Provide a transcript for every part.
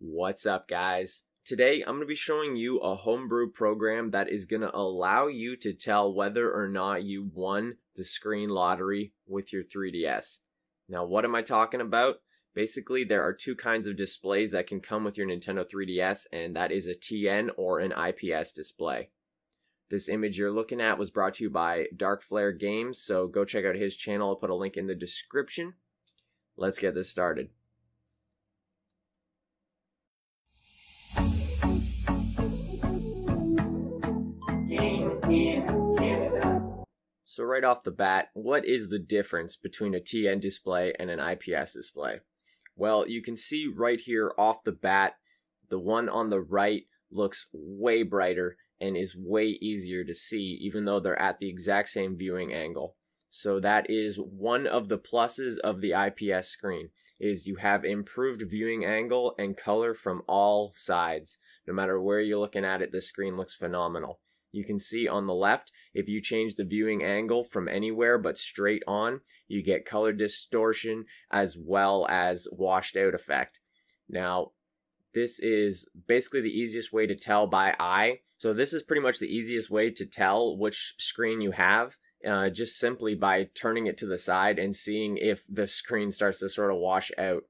What's up, guys? Today, I'm going to be showing you a homebrew program that is going to allow you to tell whether or not you won the screen lottery with your 3DS. Now, what am I talking about? Basically, there are two kinds of displays that can come with your Nintendo 3DS, and that is a TN or an IPS display. This image you're looking at was brought to you by Dark Flare Games, so go check out his channel. I'll put a link in the description. Let's get this started. So right off the bat, what is the difference between a TN display and an IPS display? Well, you can see right here off the bat, the one on the right looks way brighter and is way easier to see even though they're at the exact same viewing angle. So that is one of the pluses of the IPS screen is you have improved viewing angle and color from all sides. No matter where you're looking at it, the screen looks phenomenal. You can see on the left, if you change the viewing angle from anywhere but straight on, you get color distortion as well as washed out effect. Now, this is basically the easiest way to tell by eye. So this is pretty much the easiest way to tell which screen you have. Uh, just simply by turning it to the side and seeing if the screen starts to sort of wash out.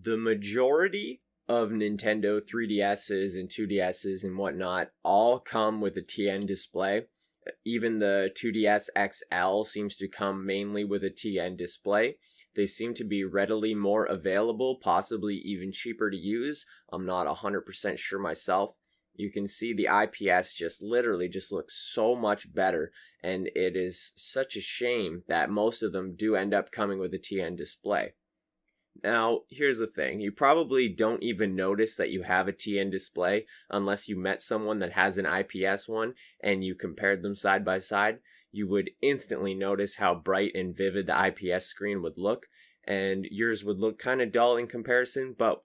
The majority of Nintendo 3DSs and 2DSs and whatnot all come with a TN display. Even the 2DS XL seems to come mainly with a TN display. They seem to be readily more available, possibly even cheaper to use. I'm not 100% sure myself. You can see the IPS just literally just looks so much better, and it is such a shame that most of them do end up coming with a TN display. Now, here's the thing. You probably don't even notice that you have a TN display unless you met someone that has an IPS one and you compared them side by side. You would instantly notice how bright and vivid the IPS screen would look, and yours would look kind of dull in comparison, but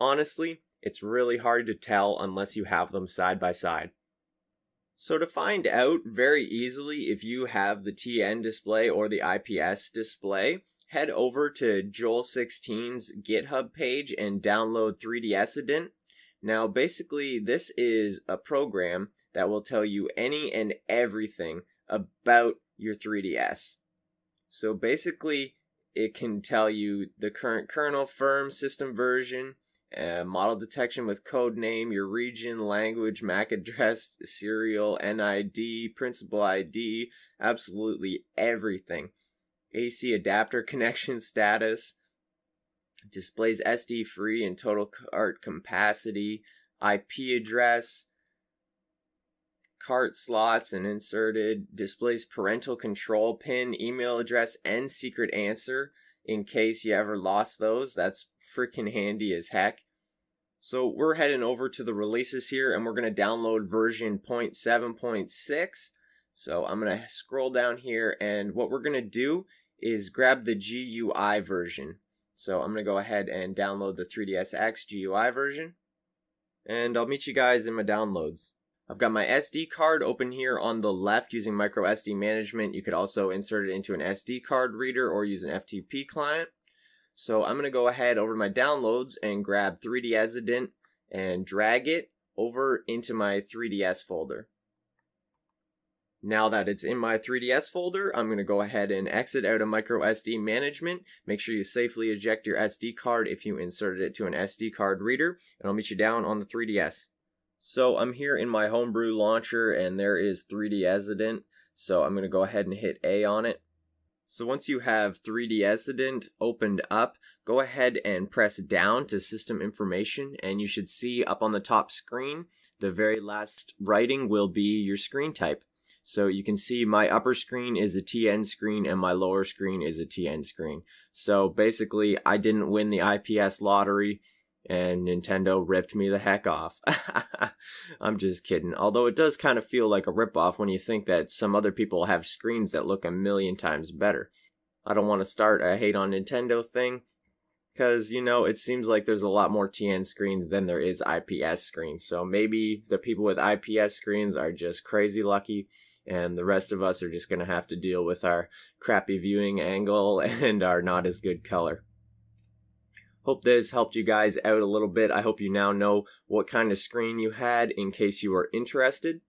honestly, it's really hard to tell unless you have them side by side. So to find out very easily if you have the TN display or the IPS display, head over to Joel16's GitHub page and download 3DSident. Now, basically, this is a program that will tell you any and everything about your 3DS. So basically, it can tell you the current kernel, firm, system version, uh, model detection with code name, your region, language, MAC address, serial, NID, principal ID, absolutely everything. AC adapter connection status, displays SD free and total cart capacity, IP address, cart slots and inserted, displays parental control pin, email address, and secret answer in case you ever lost those. That's freaking handy as heck. So we're heading over to the releases here and we're going to download version 0.7.6. So I'm going to scroll down here and what we're going to do is grab the GUI version. So I'm going to go ahead and download the 3DSX GUI version. And I'll meet you guys in my downloads. I've got my SD card open here on the left using micro SD management. You could also insert it into an SD card reader or use an FTP client. So I'm going to go ahead over to my downloads and grab 3Dsident and drag it over into my 3DS folder. Now that it's in my 3DS folder, I'm going to go ahead and exit out of micro SD management. Make sure you safely eject your SD card if you inserted it to an SD card reader, and I'll meet you down on the 3DS. So I'm here in my homebrew launcher and there is 3Dsident. So I'm going to go ahead and hit A on it. So once you have 3Dsident opened up, go ahead and press down to system information and you should see up on the top screen, the very last writing will be your screen type. So you can see my upper screen is a TN screen and my lower screen is a TN screen. So basically, I didn't win the IPS lottery and Nintendo ripped me the heck off. I'm just kidding. Although it does kind of feel like a ripoff when you think that some other people have screens that look a million times better. I don't want to start a hate on Nintendo thing because, you know, it seems like there's a lot more TN screens than there is IPS screens. So maybe the people with IPS screens are just crazy lucky and the rest of us are just going to have to deal with our crappy viewing angle and our not as good color. Hope this helped you guys out a little bit. I hope you now know what kind of screen you had in case you are interested.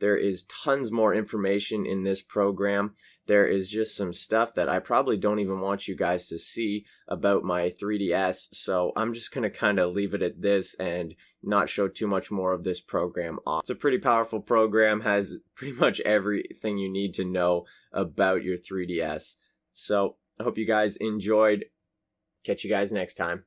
There is tons more information in this program. There is just some stuff that I probably don't even want you guys to see about my 3DS. So I'm just going to kind of leave it at this and not show too much more of this program off. It's a pretty powerful program, has pretty much everything you need to know about your 3DS. So I hope you guys enjoyed. Catch you guys next time.